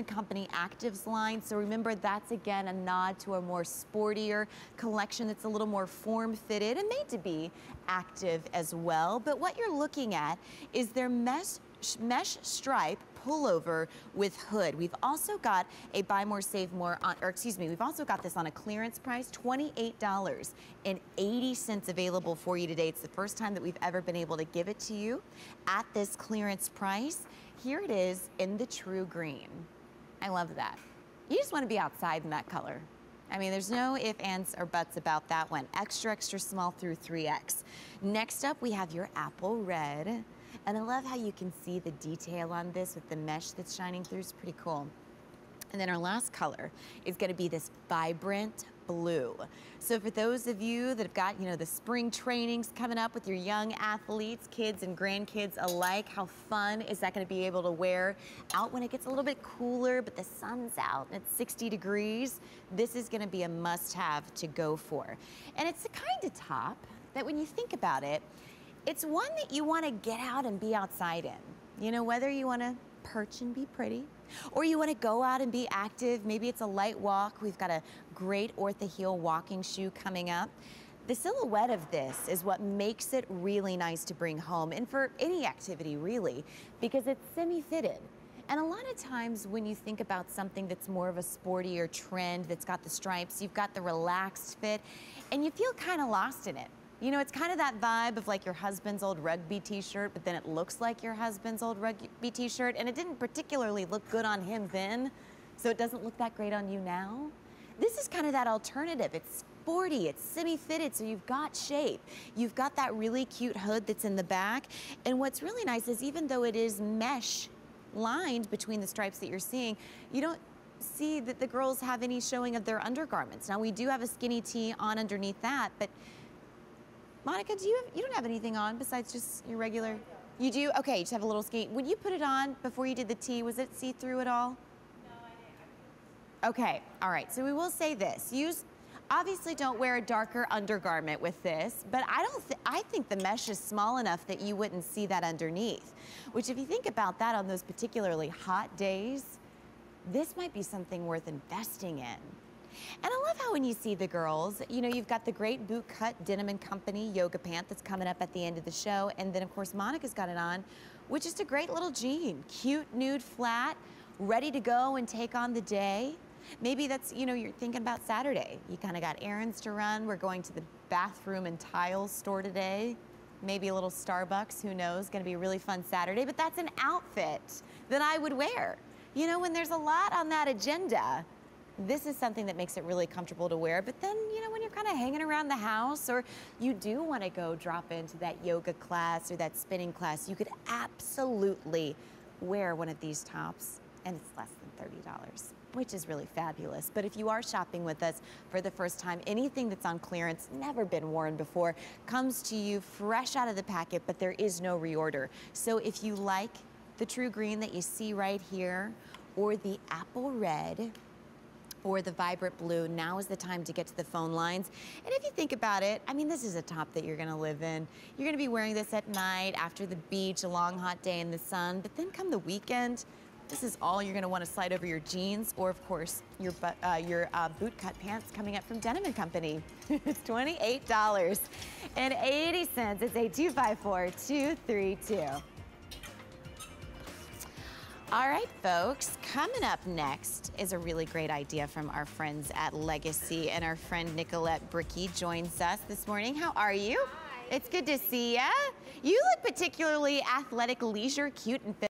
Company Actives line. So remember, that's again a nod to a more sportier collection that's a little more form-fitted and made to be active as well. But what you're looking at is their mesh, mesh stripe pullover with hood. We've also got a buy more, save more, on, or excuse me, we've also got this on a clearance price, $28.80 available for you today. It's the first time that we've ever been able to give it to you at this clearance price. Here it is in the true green. I love that. You just want to be outside in that color. I mean, there's no if, ands, or buts about that one. Extra, extra small through 3X. Next up, we have your apple red. And I love how you can see the detail on this with the mesh that's shining through. It's pretty cool. And then our last color is gonna be this vibrant blue. So for those of you that have got, you know, the spring trainings coming up with your young athletes, kids and grandkids alike, how fun is that gonna be able to wear out when it gets a little bit cooler, but the sun's out and it's 60 degrees? This is gonna be a must-have to go for. And it's the kind of top that when you think about it, it's one that you wanna get out and be outside in. You know, whether you wanna perch and be pretty, or you wanna go out and be active, maybe it's a light walk. We've got a great Orthaheel walking shoe coming up. The silhouette of this is what makes it really nice to bring home and for any activity really, because it's semi-fitted. And a lot of times when you think about something that's more of a sportier trend that's got the stripes, you've got the relaxed fit, and you feel kind of lost in it. You know, it's kind of that vibe of like your husband's old rugby t-shirt, but then it looks like your husband's old rugby t-shirt, and it didn't particularly look good on him then, so it doesn't look that great on you now. This is kind of that alternative. It's sporty, it's semi-fitted, so you've got shape. You've got that really cute hood that's in the back, and what's really nice is even though it is mesh lined between the stripes that you're seeing, you don't see that the girls have any showing of their undergarments. Now we do have a skinny tee on underneath that, but Monica, do you have, you don't have anything on besides just your regular? You do? Okay, you just have a little skate. When you put it on before you did the tee, was it see-through at all? No, I didn't. Okay, all right. So we will say this. Use obviously don't wear a darker undergarment with this, but I don't th I think the mesh is small enough that you wouldn't see that underneath. Which if you think about that on those particularly hot days, this might be something worth investing in. And I love how when you see the girls, you know, you've got the great boot cut Denim and Company yoga pant that's coming up at the end of the show. And then of course, Monica's got it on, which is a great little jean, cute nude flat, ready to go and take on the day. Maybe that's, you know, you're thinking about Saturday. You kind of got errands to run. We're going to the bathroom and tiles store today. Maybe a little Starbucks, who knows, gonna be a really fun Saturday, but that's an outfit that I would wear. You know, when there's a lot on that agenda, this is something that makes it really comfortable to wear. But then, you know, when you're kind of hanging around the house or you do want to go drop into that yoga class or that spinning class, you could absolutely wear one of these tops and it's less than $30 which is really fabulous. But if you are shopping with us for the first time, anything that's on clearance, never been worn before, comes to you fresh out of the packet, but there is no reorder. So if you like the true green that you see right here, or the apple red, or the vibrant blue, now is the time to get to the phone lines. And if you think about it, I mean, this is a top that you're gonna live in. You're gonna be wearing this at night, after the beach, a long hot day in the sun, but then come the weekend, this is all you're gonna wanna slide over your jeans or of course your, uh, your uh, boot cut pants coming up from Denim & Company. it's $28.80. It's a 254232. All right, folks, coming up next is a really great idea from our friends at Legacy, and our friend Nicolette Bricky joins us this morning. How are you? Hi. It's good to see ya. You look particularly athletic, leisure, cute, and fit.